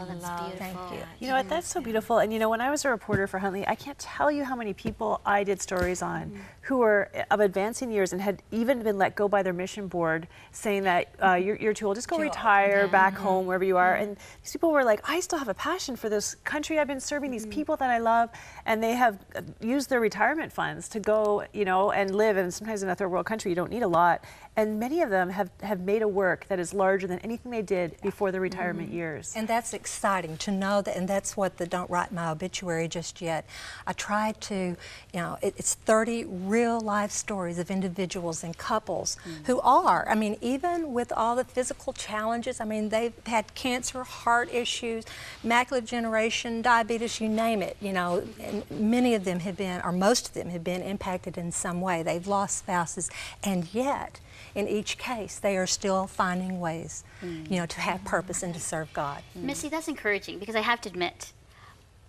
Oh, that's Love beautiful. that. You know what? That's so beautiful. And you know, when I was a reporter for Huntley, I can't tell you how many people I did stories on mm-hmm. who were eh, of advancing years and had even been let go by their mission board, saying that uh, mm-hmm. you're, you're too old, just go Too old, retire back home mm-hmm. wherever you are. And these people were like, I still have a passion for this country I've been serving, these people that I love, and they have uh, used their retirement funds to go, you know, and live. And sometimes in a third world country, you don't need a lot. And many of them have, have made a work that is larger than anything they did before their retirement years. And that's exciting to know that, and that's what the Don't Write My Obituary Just Yet. I try to, you know, it, it's 30 real life stories of individuals and couples mm. who are, I mean, even with all the physical challenges, I mean, they've had cancer, heart issues, macular degeneration, diabetes, you name it, you know, and many of them have been, or most of them have been impacted in some way. They've lost spouses, and yet, in each case, they are still finding ways, you know, to have purpose and to serve God. Missy, that's encouraging because I have to admit,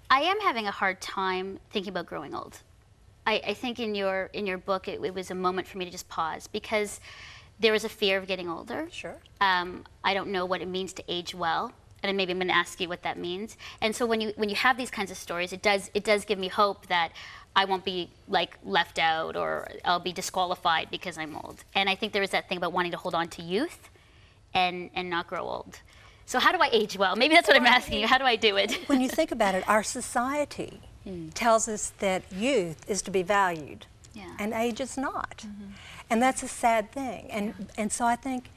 I am having a hard time thinking about growing old. I, I think in your in your book, it, it was a moment for me to just pause because there was a fear of getting older. Sure. Um, I don't know what it means to age well, and maybe I'm going to ask you what that means. And so when you when you have these kinds of stories, it does it does give me hope that I won't be like left out or I'll be disqualified because I'm old. And I think there is that thing about wanting to hold on to youth and and not grow old. So how do I age well? Maybe that's what I'm asking you. How do I do it? when you think about it, our society hmm. tells us that youth is to be valued, Yeah. and age is not, mm-hmm. and that's a sad thing. And and so I think,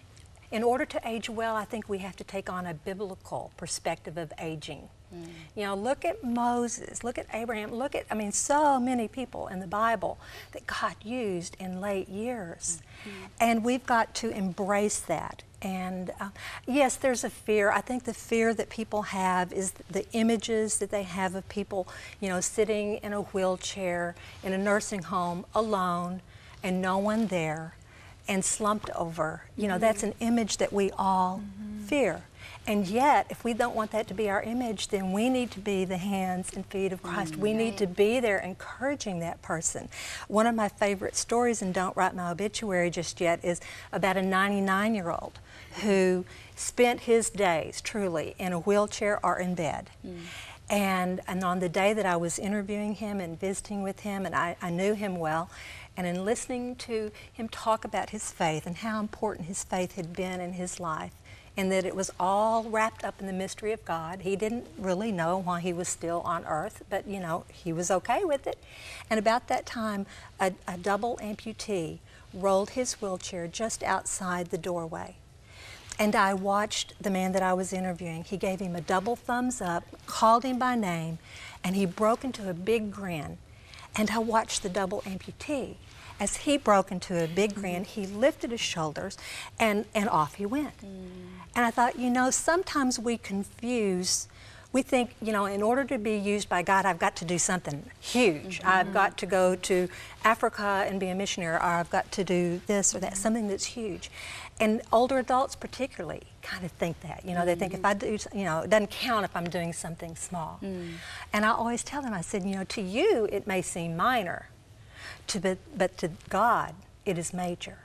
in order to age well, I think we have to take on a biblical perspective of aging. Mm. You know, look at Moses, look at Abraham, look at I mean, so many people in the Bible that God used in late years, mm-hmm. and we've got to embrace that. And uh, yes, there's a fear. I think the fear that people have is the images that they have of people, you know, sitting in a wheelchair in a nursing home alone and no one there and slumped over. You know, that's mm-hmm. an image that we all mm-hmm. fear. And yet, if we don't want that to be our image, then we need to be the hands and feet of Christ. we need to be there encouraging that person. One of my favorite stories in Don't Write My Obituary Just Yet is about a 99 year old who spent his days truly in a wheelchair or in bed. Hmm. And, and on the day that I was interviewing him and visiting with him, and I, I knew him well, and in listening to him talk about his faith and how important his faith had been in his life, and that it was all wrapped up in the mystery of God. He didn't really know why he was still on earth, but you know, he was okay with it. And about that time, a, a double amputee rolled his wheelchair just outside the doorway. And I watched the man that I was interviewing. He gave him a double thumbs up, called him by name, and he broke into a big grin. And I watched the double amputee. As he broke into a big grin, he lifted his shoulders and, and off he went. Mm. And I thought, you know, sometimes we confuse we think, you know, in order to be used by God, I've got to do something huge. Mm-hmm. I've got to go to Africa and be a missionary, or I've got to do this or that, mm-hmm. something that's huge. And older adults, particularly, kind of think that. You know, they think if I mm-hmm. do, you know, it doesn't count if I'm doing something small. Mm. And I always tell them, I said, you know, to you it may seem minor, to but, but to God it is major.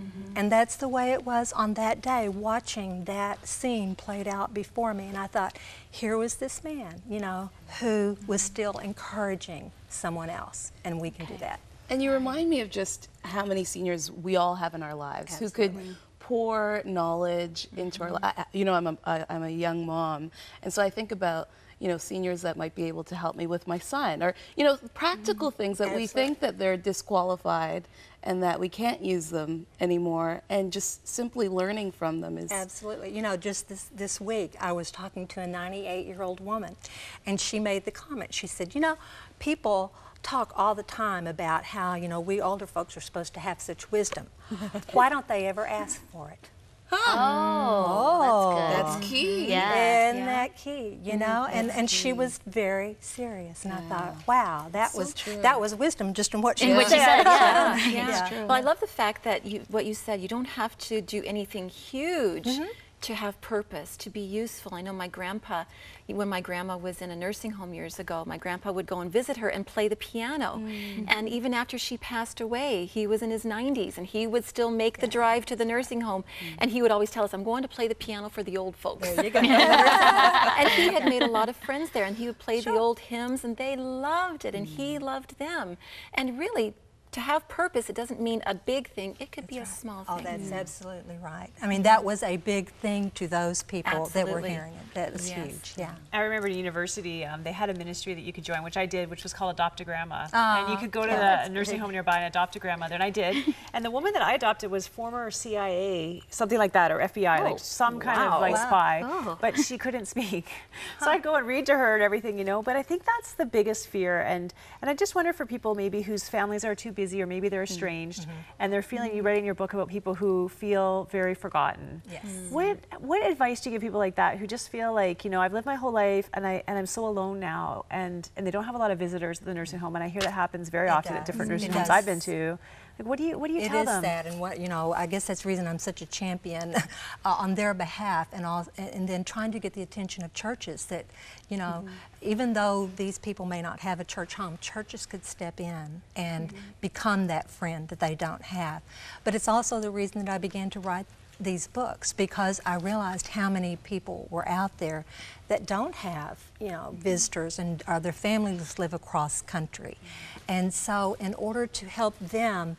Mm-hmm. And that's the way it was on that day, watching that scene played out before me. And I thought, here was this man, you know, who mm-hmm. was still encouraging someone else, and we can do that. And you remind me of just how many seniors we all have in our lives who could pour knowledge into our mm-hmm. lives. You know, I'm a, I, I'm a young mom, and so I think about you know seniors that might be able to help me with my son, or you know practical mm-hmm. things that we think that they're disqualified and that we can't use them anymore, and just simply learning from them is Absolutely. You know, just this, this week, I was talking to a 98 year old woman, and she made the comment. She said, You know, people talk all the time about how, you know, we older folks are supposed to have such wisdom. Why don't they ever ask for it? Oh, that's oh, good. that's key. Yeah. Isn't that key? You mm, know, and and she was very serious, and I thought, wow, that was true. that was wisdom just in what she In what said. she said, yeah. Yeah. Well, I love the fact that you, what you said, you don't have to do anything huge mm-hmm. To have purpose, to be useful. I know my grandpa, when my grandma was in a nursing home years ago, my grandpa would go and visit her and play the piano. Mm. And even after she passed away, he was in his 90s and he would still make the drive to the nursing home. Mm. And he would always tell us, I'm going to play the piano for the old folks. There you go. and he had made a lot of friends there and he would play the old hymns and they loved it and he mm. loved them. And really, to have purpose, it doesn't mean a big thing. It could be a small thing. Oh, thing. that's absolutely right. I mean, that was a big thing to those people that were hearing it. That was Yes. huge, yeah. I remember at university, um, they had a ministry that you could join, which I did, which was called Adopt a Grandma. and you could go to yeah. the nursing home nearby and adopt a grandmother, and I did. and the woman that I adopted was former CIA, something like that, or FBI, Oh, like some kind of like Wow. spy. Oh. But she couldn't speak. So I'd go and read to her and everything, you know. But I think that's the biggest fear. And, and I just wonder for people maybe whose families are too busy or maybe they're Mm-hmm. estranged mm-hmm. and they're feeling, you mm-hmm. write in your book about people who feel very forgotten. Yes. Mm. What what advice do you give people like that who just feel like you know I've lived my whole life and I and I'm so alone now and and they don't have a lot of visitors at the nursing mm. home and I hear that happens very It often at does. different mm, It nursing homes I've been to. Like what do you what do you It tell is them? sad, and what you know, I guess that's the reason I'm such a champion uh, on their behalf, and all, and then trying to get the attention of churches that, you know, even though these people may not have a church home, churches could step in and become that friend that they don't have. But it's also the reason that I began to write these books because I realized how many people were out there that don't have, you know, mm-hmm. visitors and or their families live across country. And so in order to help them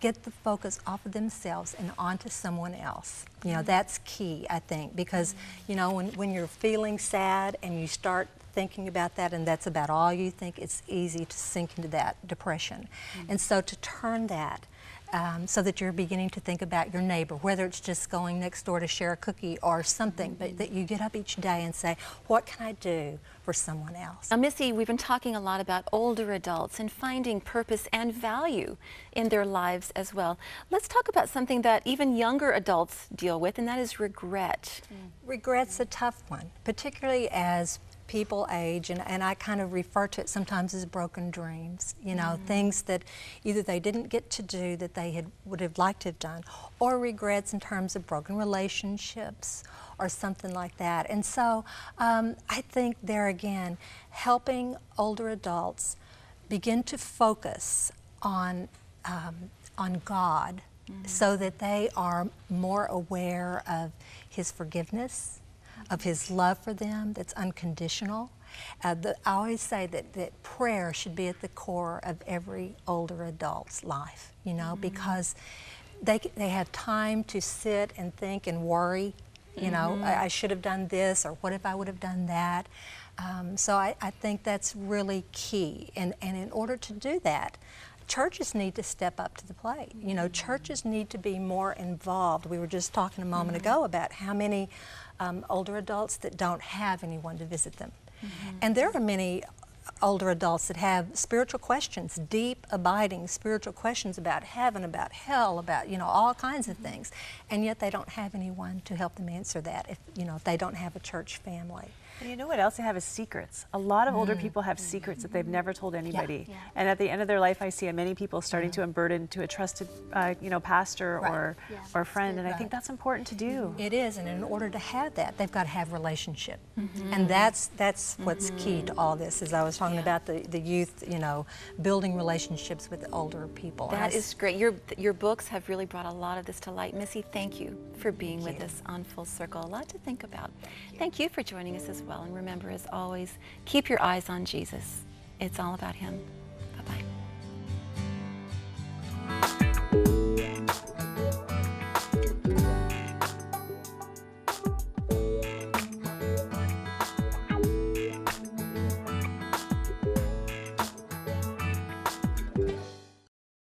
get the focus off of themselves and onto someone else. You know, mm-hmm. that's key, I think, because, mm-hmm. you know, when, when you're feeling sad and you start thinking about that and that's about all you think, it's easy to sink into that depression. And so to turn that um, so that you're beginning to think about your neighbor, whether it's just going next door to share a cookie or something, but that you get up each day and say, what can I do for someone else? Now, Missy, we've been talking a lot about older adults and finding purpose and value in their lives as well. Let's talk about something that even younger adults deal with, and that is regret. Regret's a tough one, particularly as people age, and, and I kind of refer to it sometimes as broken dreams. You know, things that either they didn't get to do that they had would have liked to have done, or regrets in terms of broken relationships or something like that. And so um, I think there again, helping older adults begin to focus on um, on God so that they are more aware of His forgiveness, of His love for them that's unconditional. Uh, the, I always say that, that prayer should be at the core of every older adult's life, you know, because they, they have time to sit and think and worry, you know, I, I should have done this or what if I would have done that. Um, so I, I think that's really key. And, and in order to do that, churches need to step up to the plate. You know, churches need to be more involved. We were just talking a moment ago about how many um, older adults that don't have anyone to visit them. And there are many older adults that have spiritual questions, deep, abiding spiritual questions about heaven, about hell, about, you know, all kinds of things. And yet they don't have anyone to help them answer that if, you know, if they don't have a church family. And you know what else they have is secrets. A lot of older mm. people have secrets that they've never told anybody. Yeah. And at the end of their life, I see many people starting to unburden to a trusted, uh, you know, pastor Right. or Yeah. or friend. And I think that's important to do. It is, and in order to have that, they've got to have relationship, mm-hmm. and that's that's what's key to mm-hmm. all this. As I was talking about the, the youth, you know, building relationships with older people. And I That s- great. Your, your books have really brought a lot of this to light. Missy, thank you for being with you. us on Full Circle. A lot to think about. Thank you for joining us as well. And remember, as always, keep your eyes on Jesus. It's all about Him.